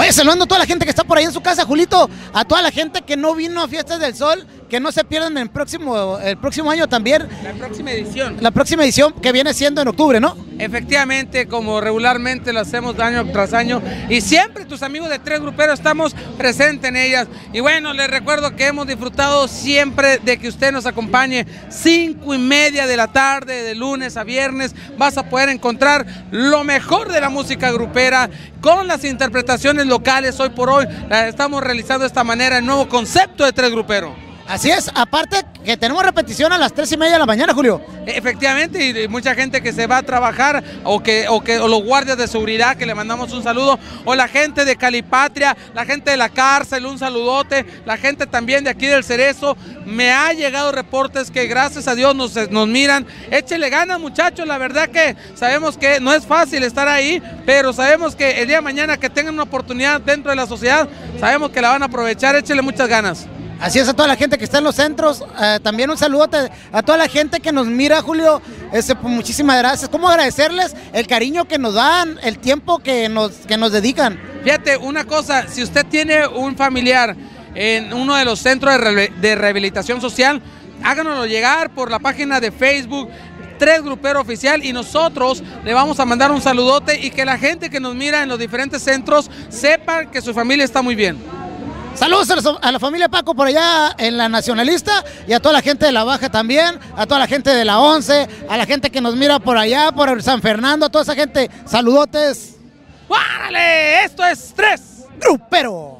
Oye, saludando a toda la gente que está por ahí en su casa, Julito, a toda la gente que no vino a Fiestas del Sol, que no se pierdan el próximo, el próximo año también. La próxima edición. La próxima edición que viene siendo en octubre, ¿no? Efectivamente, como regularmente lo hacemos año tras año y siempre tus amigos de Tres Gruperos estamos presentes en ellas. Y bueno, les recuerdo que hemos disfrutado siempre de que usted nos acompañe cinco y media de la tarde, de lunes a viernes. Vas a poder encontrar lo mejor de la música grupera con las interpretaciones locales. Hoy por hoy estamos realizando de esta manera el nuevo concepto de Tres Gruperos. Así es, aparte que tenemos repetición a las tres y media de la mañana, Julio. Efectivamente, y mucha gente que se va a trabajar, o que, o que los guardias de seguridad, que le mandamos un saludo, o la gente de Calipatria, la gente de la cárcel, un saludote, la gente también de aquí del Cerezo. Me ha llegado reportes que gracias a Dios nos, nos miran. Échele ganas, muchachos, la verdad que sabemos que no es fácil estar ahí, pero sabemos que el día de mañana que tengan una oportunidad dentro de la sociedad, sabemos que la van a aprovechar, échele muchas ganas. Así es a toda la gente que está en los centros. Eh, también un saludote a toda la gente que nos mira, Julio. Este, pues, muchísimas gracias. ¿Cómo agradecerles el cariño que nos dan, el tiempo que nos, que nos dedican? Fíjate, una cosa, si usted tiene un familiar en uno de los centros de, de rehabilitación social, háganoslo llegar por la página de Facebook, Tres Grupero Oficial y nosotros le vamos a mandar un saludote y que la gente que nos mira en los diferentes centros sepa que su familia está muy bien. Saludos a la familia Paco por allá en la Nacionalista y a toda la gente de la Baja también, a toda la gente de la Once, a la gente que nos mira por allá, por San Fernando, a toda esa gente. Saludotes. ¡Párale! Esto es Tres Grupero.